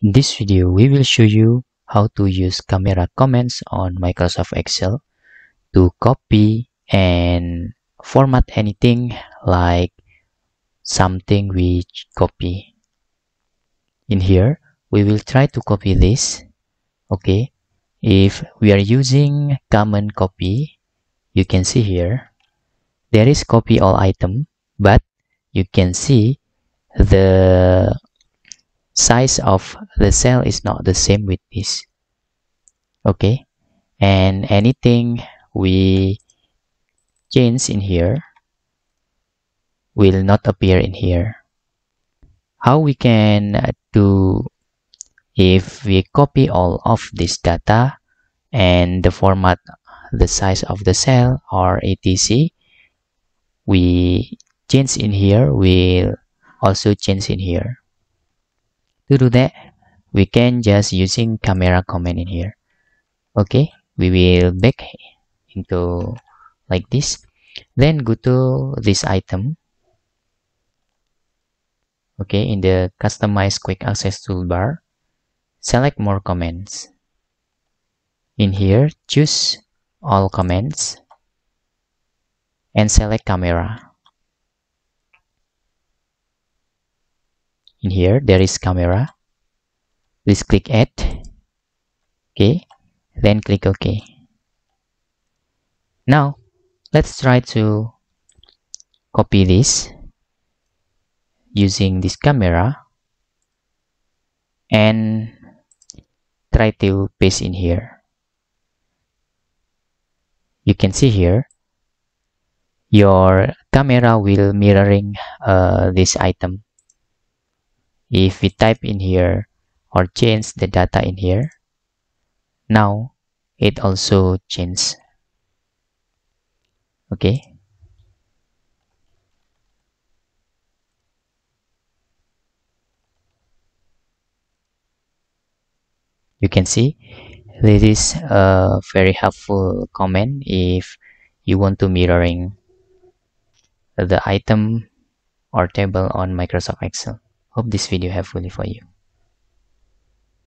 In this video, we will show you how to use camera commands on Microsoft Excel to copy and format anything like something we copy. In here, we will try to copy this. Okay, if we are using common copy, you can see here, there is copy all item, but you can see the size of the cell is not the same with this. Okay? And anything we change in here will not appear in here. How we can uh, do if we copy all of this data and the format the size of the cell or etc we change in here will also change in here to do that we can just using camera command in here. Okay we will back into like this. Then go to this item. Okay in the customize quick access toolbar select more commands. In here choose all commands and select camera in here. There is camera. Please click add. Okay. Then click ok. Now let's try to copy this using this camera and try to paste in here. You can see here your camera will mirroring uh, this item if we type in here or change the data in here now it also changes. Okay. You can see this is a very helpful command if you want to mirroring the item or table on Microsoft Excel Hope this video helpful for you.